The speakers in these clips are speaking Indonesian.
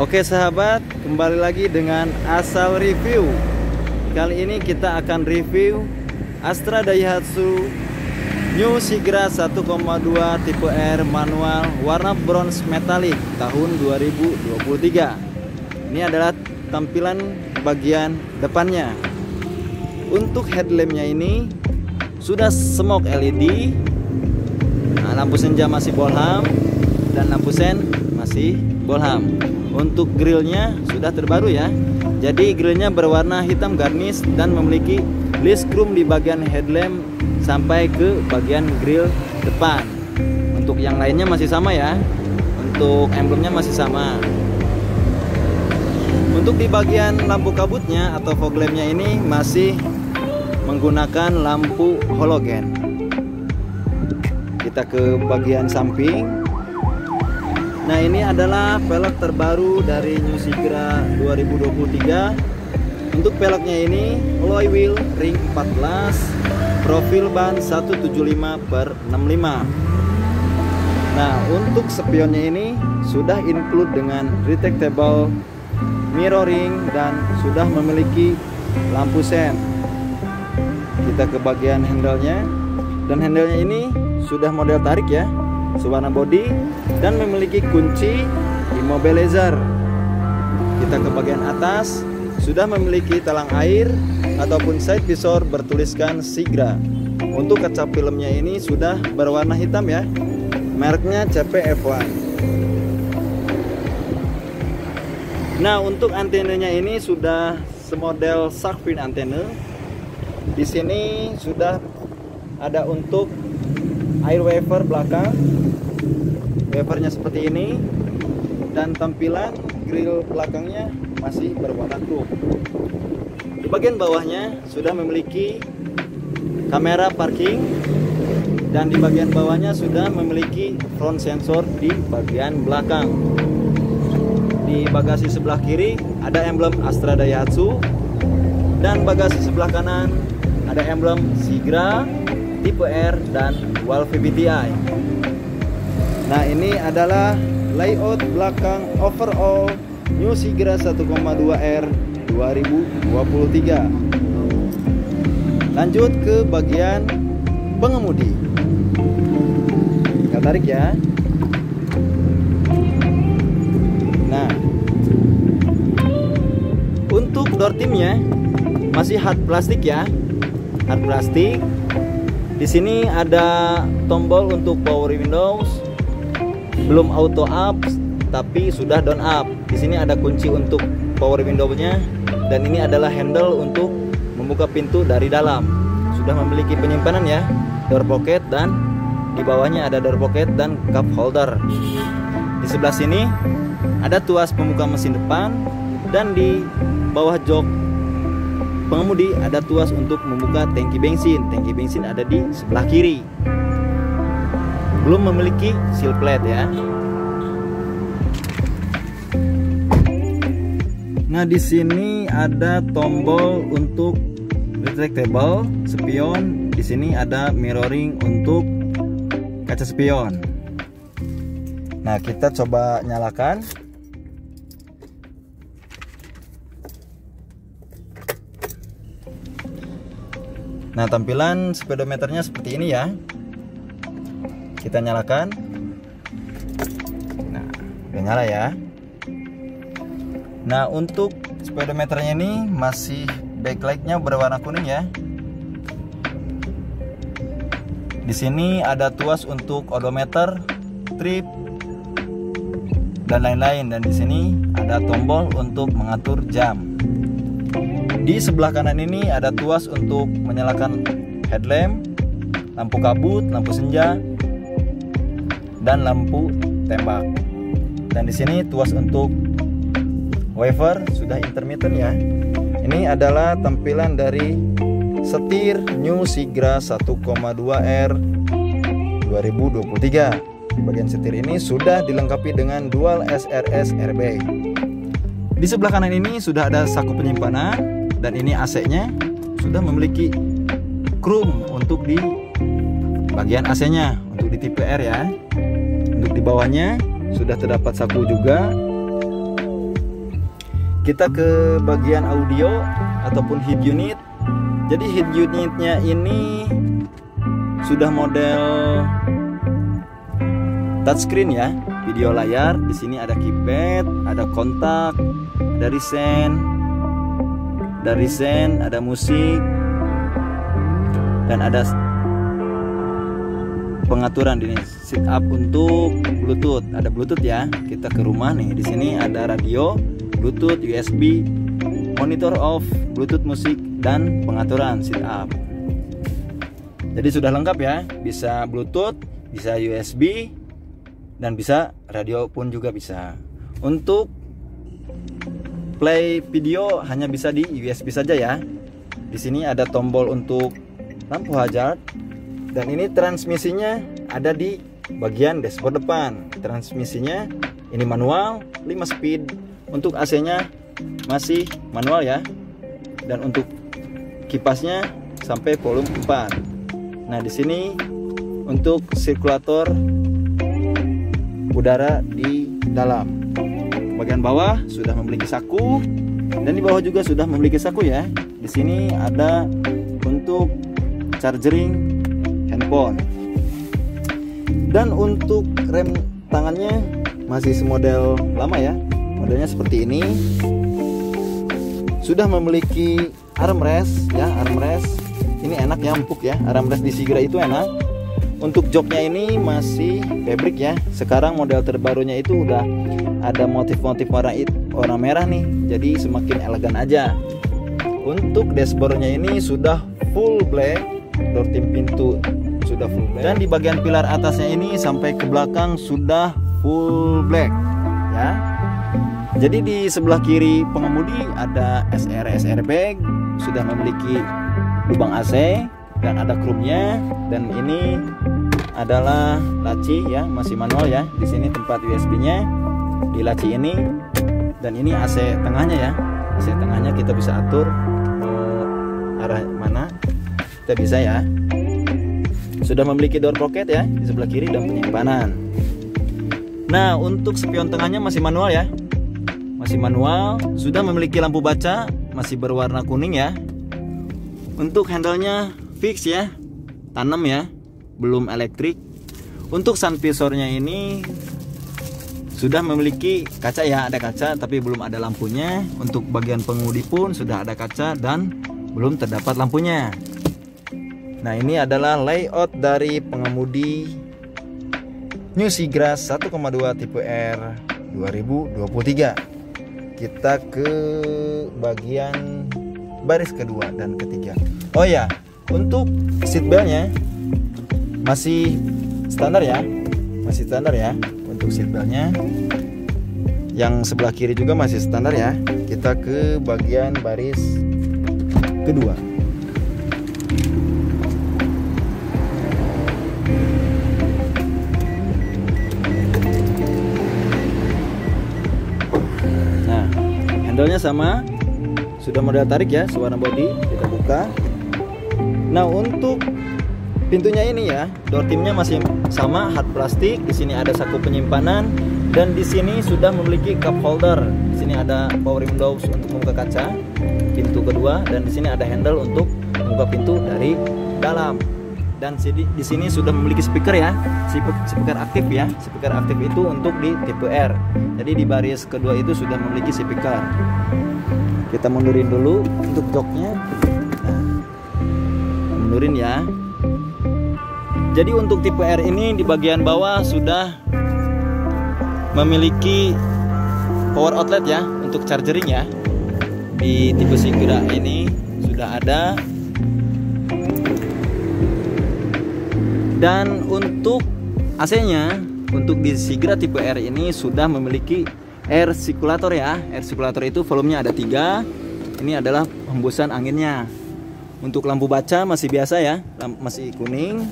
Oke sahabat, kembali lagi dengan Asal Review. Kali ini kita akan review Astra Daihatsu New Sigra 1,2 tipe R manual warna bronze metallic tahun 2023. Ini adalah tampilan bagian depannya. Untuk headlampnya ini sudah smoke LED, nah, lampu senja masih bolham dan lampu sen masih bolham untuk grillnya sudah terbaru ya. Jadi grillnya berwarna hitam garnish dan memiliki list chrome di bagian headlamp sampai ke bagian grill depan. Untuk yang lainnya masih sama ya. Untuk emblemnya masih sama. Untuk di bagian lampu kabutnya atau fog lampnya ini masih menggunakan lampu halogen kita ke bagian samping Nah ini adalah pelek terbaru dari New Sigra 2023 Untuk peleknya ini alloy wheel ring 14 Profil ban 175 per 65 Nah untuk spionnya ini sudah include dengan retractable mirroring dan sudah memiliki lampu sen. Kita ke bagian handle-nya. Dan handle-nya ini sudah model tarik ya sewarna body dan memiliki kunci immobilizer. Kita ke bagian atas sudah memiliki talang air ataupun side visor bertuliskan Sigra. Untuk kaca filmnya ini sudah berwarna hitam ya. Mereknya CPF1 nah untuk antenanya ini sudah semodel shark fin antena di sini sudah ada untuk air wafer belakang wafernya seperti ini. Dan tampilan grill belakangnya masih berwarna chrome di bagian bawahnya sudah memiliki kamera parking. Dan di bagian bawahnya sudah memiliki front sensor di bagian belakang. Di bagasi sebelah kiri ada emblem Astra Daihatsu. Dan bagasi sebelah kanan ada emblem Sigra tipe R dan dual VVTi. Nah ini adalah layout belakang overall New Sigra 1,2R 2023 Lanjut ke bagian pengemudi. Kita tarik ya. Nah Untuk door timnya Masih hard plastik ya. Hard plastik. Di sini ada tombol untuk power windows, belum auto up, tapi sudah down up. Di sini ada kunci untuk power windownya, dan ini adalah handle untuk membuka pintu dari dalam. Sudah memiliki penyimpanan ya, door pocket dan di bawahnya ada door pocket dan cup holder. Di sebelah sini ada tuas pembuka mesin depan dan di bawah jok pengemudi ada tuas untuk membuka tangki bensin. Tangki bensin ada di sebelah kiri. Belum memiliki seal plate ya. Nah, di sini ada tombol untuk retractable spion. Di sini ada mirroring untuk kaca spion. Nah, kita coba nyalakan. Nah tampilan speedometernya seperti ini ya Kita nyalakan Nah udah nyala ya Nah untuk speedometernya ini masih backlightnya berwarna kuning ya di sini ada tuas untuk odometer, trip, dan lain-lain. Dan di sini ada tombol untuk mengatur jam. Di sebelah kanan ini ada tuas untuk menyalakan headlamp, lampu kabut, lampu senja, dan lampu tembak. Dan di sini tuas untuk wafer sudah intermittent ya. Ini adalah tampilan dari setir New Sigra 1,2R 2023. Di bagian setir ini sudah dilengkapi dengan dual SRS airbag. Di sebelah kanan ini sudah ada saku penyimpanan dan ini AC-nya sudah memiliki chrome untuk di bagian AC-nya untuk di tipe R ya. Untuk di bawahnya sudah terdapat saku juga. Kita ke bagian audio ataupun head unit. Jadi head unitnya ini sudah model touchscreen ya video layar. Di sini ada keypad ada kontak dari sen dari sen ada musik dan ada pengaturan ini sit up untuk bluetooth. Ada bluetooth ya? Kita ke rumah nih. Di sini ada radio bluetooth USB monitor off bluetooth musik dan pengaturan sit up. Jadi sudah lengkap ya? Bisa bluetooth bisa USB dan bisa radio pun juga bisa. Untuk play video hanya bisa di USB saja ya. Di sini ada tombol untuk lampu hazard dan ini transmisinya ada di bagian dashboard depan. Transmisinya ini manual 5 speed. Untuk AC nya masih manual ya. Dan untuk kipasnya sampai volume 4 nah di sini untuk sirkulator udara di dalam. Bagian bawah sudah memiliki saku dan di bawah juga sudah memiliki saku ya. Di sini ada untuk charging handphone dan untuk rem tangannya masih semodel lama ya. Modelnya seperti ini. Sudah memiliki armrest ya armrest. Ini enak ya empuk ya armrest di Sigra itu enak. Untuk joknya ini masih fabric ya. Sekarang model terbarunya itu udah ada motif-motif warna warna merah nih. Jadi semakin elegan aja. Untuk dashboardnya ini sudah full black. Door tim pintu sudah full black. Dan di bagian pilar atasnya ini sampai ke belakang sudah full black ya. Jadi di sebelah kiri pengemudi ada SRS airbag sudah memiliki lubang AC dan ada krumnya. Dan ini adalah laci ya masih manual ya. Di sini tempat USB-nya di laci ini. Dan ini AC tengahnya ya. AC tengahnya kita bisa atur uh, arah mana. Kita bisa ya sudah memiliki door pocket ya di sebelah kiri dan penyimpanan. Nah, untuk spion tengahnya masih manual ya. Masih manual, sudah memiliki lampu baca, masih berwarna kuning ya. Untuk handle-nya fix ya. Tanam ya, belum elektrik. Untuk sun visornya ini sudah memiliki kaca ya, ada kaca tapi belum ada lampunya. Untuk bagian pengemudi pun sudah ada kaca dan belum terdapat lampunya. Nah ini adalah layout dari pengemudi New Seagrass 1,2 tipe R 2023 Kita ke bagian baris kedua dan ketiga. Oh ya untuk seatbeltnya masih standar ya. Masih standar ya untuk seatbeltnya Yang sebelah kiri juga masih standar ya. Kita ke bagian baris kedua handle sama. Sudah model tarik ya sewarna body. Kita buka. Nah untuk pintunya ini ya door timnya masih sama hard plastik. Di sini ada saku penyimpanan. Dan di sini sudah memiliki cup holder. Di sini ada power windows untuk membuka kaca pintu kedua. Dan di sini ada handle untuk membuka pintu dari dalam dan di sini sudah memiliki speaker ya. Speaker aktif ya. Speaker aktif itu untuk di tipe R. Jadi di baris kedua itu sudah memiliki speaker. Kita mundurin dulu untuk joknya. Nah, mundurin ya. Jadi untuk tipe R ini di bagian bawah sudah memiliki power outlet ya untuk chargering ya. Di tipe Sigra ini sudah ada dan untuk AC-nya untuk di Sigra tipe R ini sudah memiliki air circulator ya. Air circulator itu volumenya ada tiga. Ini adalah hembusan anginnya. Untuk lampu baca masih biasa ya masih kuning.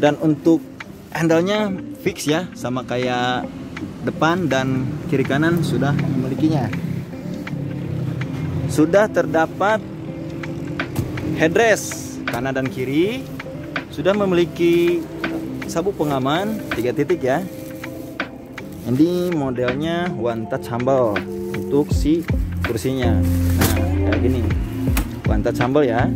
Dan untuk handle-nya fix ya sama kayak depan dan kiri kanan sudah memilikinya. Sudah terdapat headrest kanan dan kiri sudah memiliki sabuk pengaman tiga titik ya. Ini modelnya one touch humble untuk si kursinya. Nah kayak gini. Pantat sambal ya.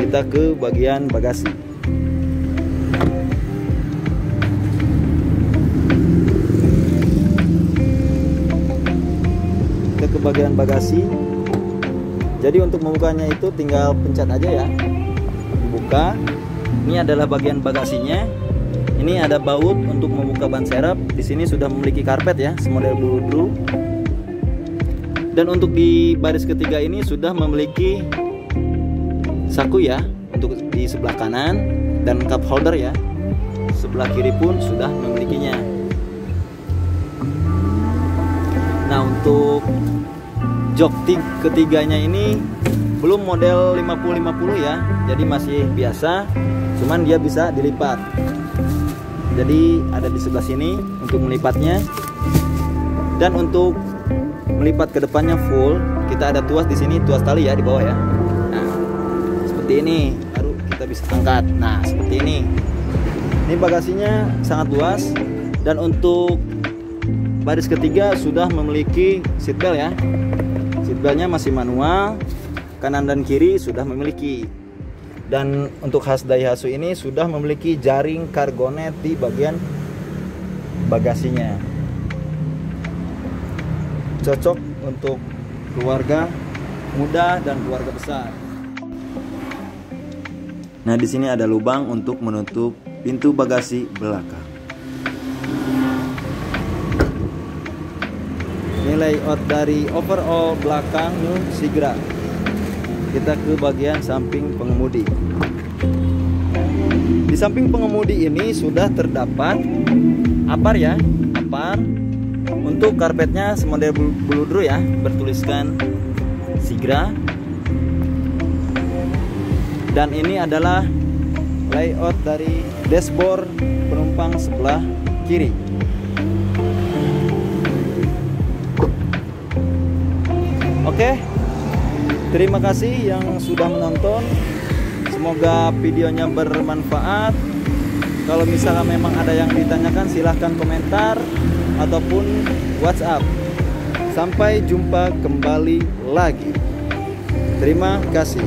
Kita ke bagian bagasi ke bagian bagasi. Jadi untuk membukanya itu tinggal pencet aja ya. Dibuka ini adalah bagian bagasinya. Ini ada baut untuk membuka ban serep. Di sini sudah memiliki karpet ya semodel blue dan untuk di baris ketiga ini sudah memiliki saku ya untuk di sebelah kanan. Dan cup holder ya. Sebelah kiri pun sudah memilikinya nah untuk jok ketiganya ini belum model 50-50 ya. Jadi masih biasa cuman dia bisa dilipat. Jadi ada di sebelah sini untuk melipatnya. Dan untuk melipat ke depannya full kita ada tuas di sini tuas tali ya di bawah ya. Seperti ini baru kita bisa angkat. Nah seperti ini. Ini bagasinya sangat luas. Dan untuk baris ketiga sudah memiliki seatbelt ya. Seatbeltnya masih manual kanan dan kiri sudah memiliki. Dan untuk khas Daihatsu ini sudah memiliki jaring kargonet di bagian bagasinya. Cocok untuk keluarga muda dan keluarga besar. Nah, di sini ada lubang untuk menutup pintu bagasi belakang. Layout dari overall belakang Sigra. Kita ke bagian samping pengemudi. Di samping pengemudi ini sudah terdapat apar ya, apar untuk karpetnya semodel bludru ya, bertuliskan Sigra dan ini adalah layout dari dashboard penumpang sebelah kiri oke. Terima kasih yang sudah menonton. Semoga videonya bermanfaat. Kalau misalnya memang ada yang ditanyakan silahkan komentar ataupun whatsapp. Sampai jumpa kembali lagi. Terima kasih